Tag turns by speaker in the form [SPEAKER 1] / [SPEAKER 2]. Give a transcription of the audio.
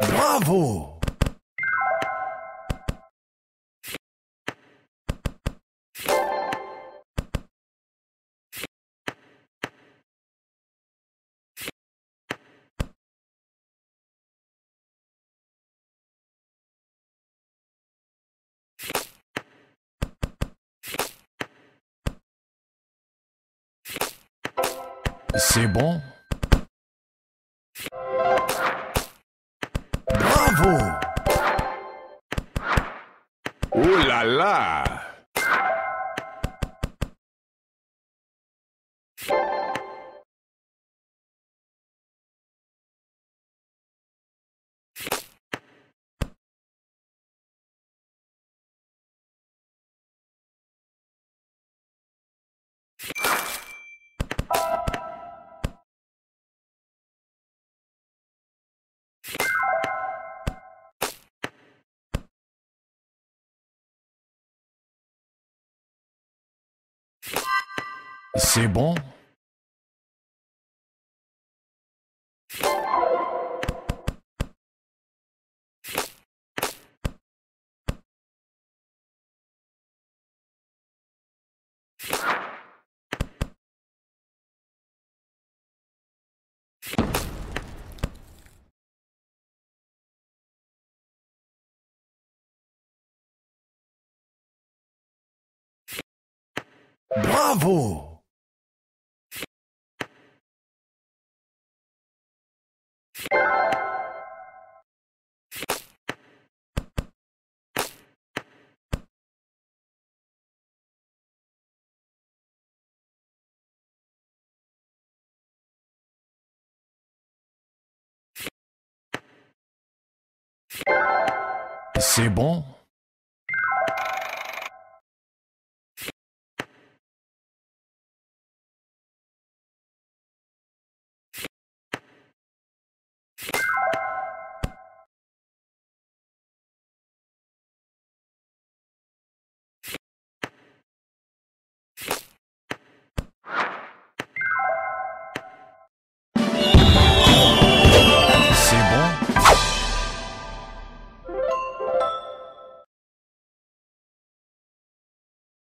[SPEAKER 1] Bravo! C'est bon?
[SPEAKER 2] vous. Là là
[SPEAKER 1] C'est bon? Bravo C'est bon